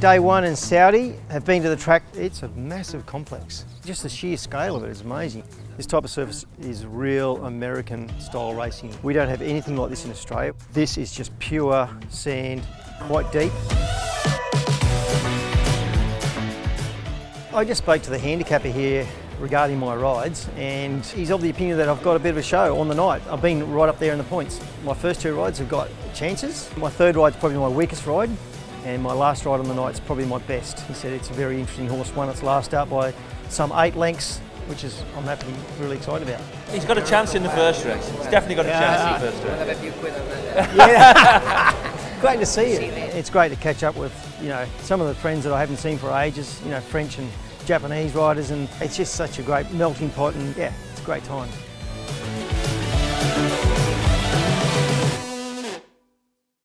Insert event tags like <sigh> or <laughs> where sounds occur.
Day one in Saudi, have been to the track. It's a massive complex. Just the sheer scale of it is amazing. This type of surface is real American style racing. We don't have anything like this in Australia. This is just pure sand, quite deep. I just spoke to the handicapper here regarding my rides and he's of the opinion that I've got a bit of a show on the night. I've been right up there in the points. My first two rides have got chances. My third ride's probably my weakest ride and my last ride on the night's probably my best. He said it's a very interesting horse, won its last out by some eight lengths, which is I'm happy, really excited about. He's got a chance in the first race. He's definitely got a chance in the first race. I'll have a few quid on that. <laughs> Yeah. <laughs> great to see you. See. It's great to catch up with, you know, some of the friends that I haven't seen for ages, you know, French and Japanese riders and it's just such a great melting pot and yeah, it's a great time.